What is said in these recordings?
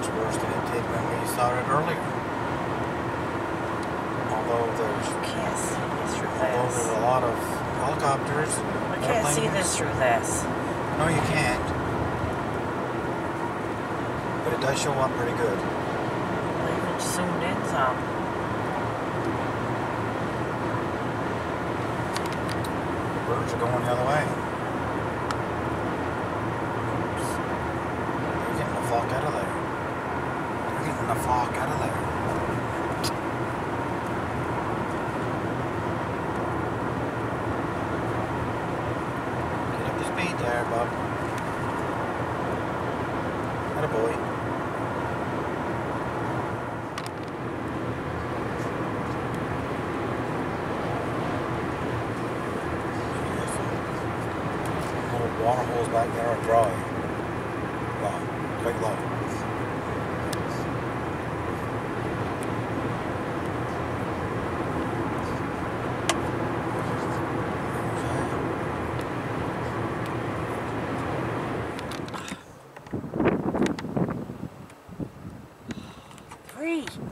looks worse than it did when we saw it earlier. Although there's Can't see this through although there's a lot of helicopters. I can't see this through this. No, you can't. But it does show up pretty good. Well, even zoomed in some. Birds are going the other way. They're getting the flock out of there. They're getting the flock out of there. Get there, bub. Atta boy. Little water holes back there are dry. tree.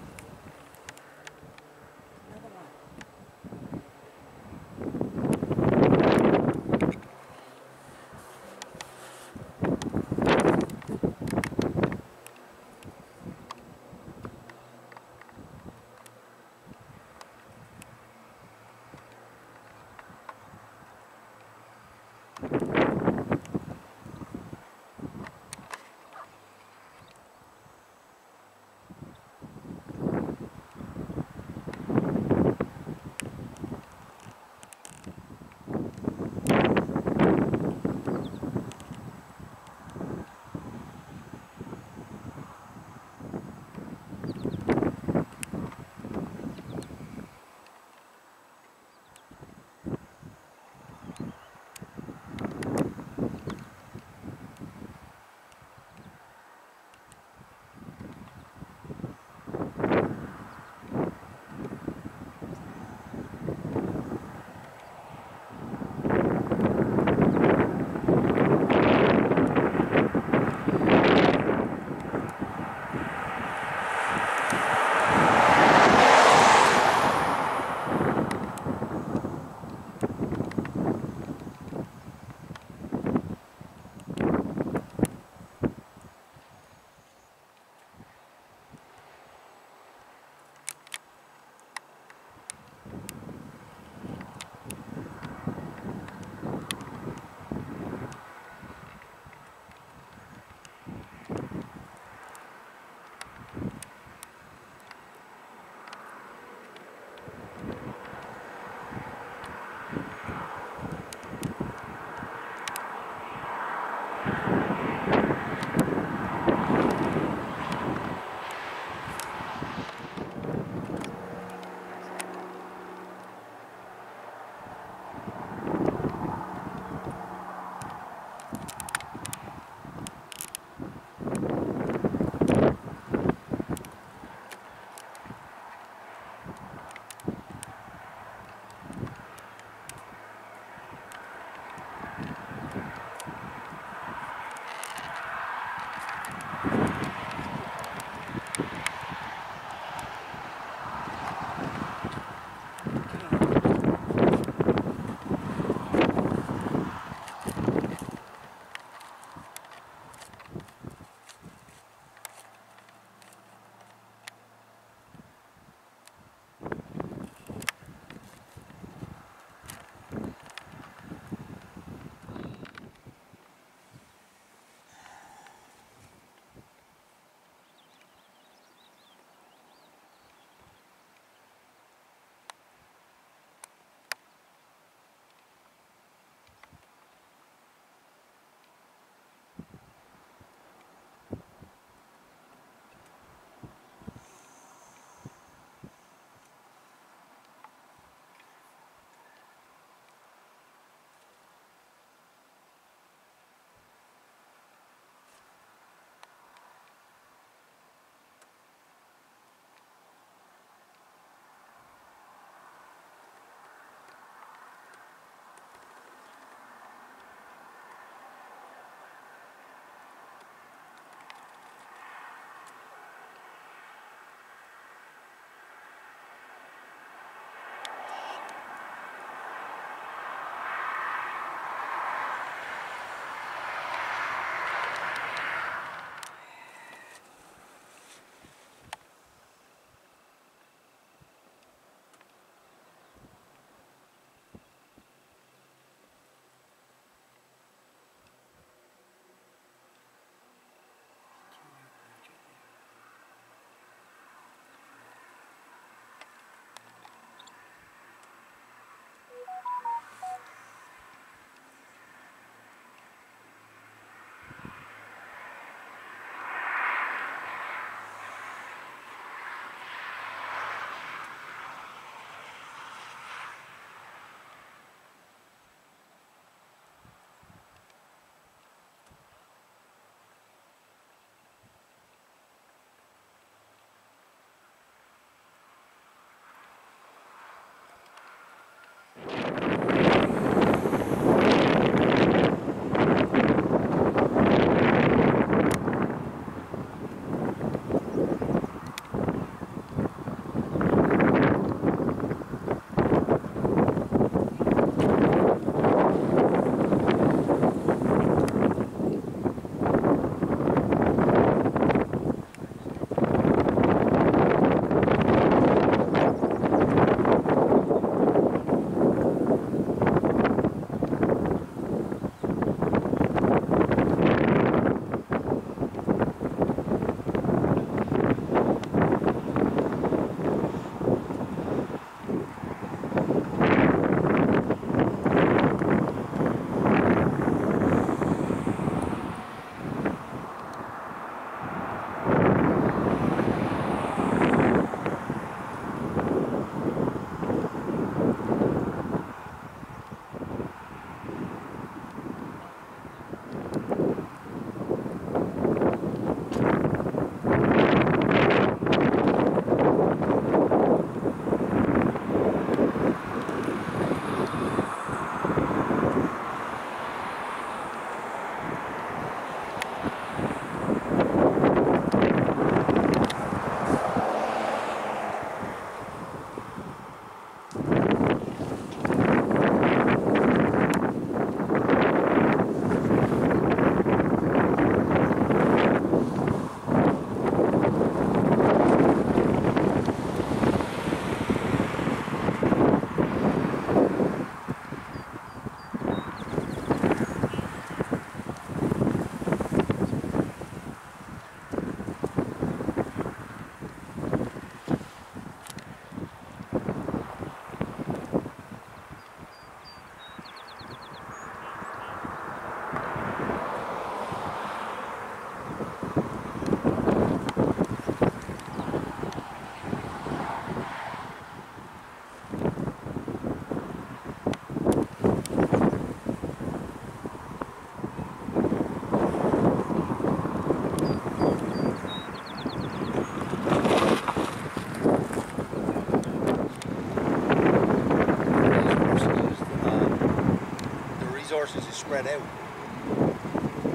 Spread out.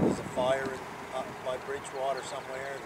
There's a fire up by Bridgewater somewhere.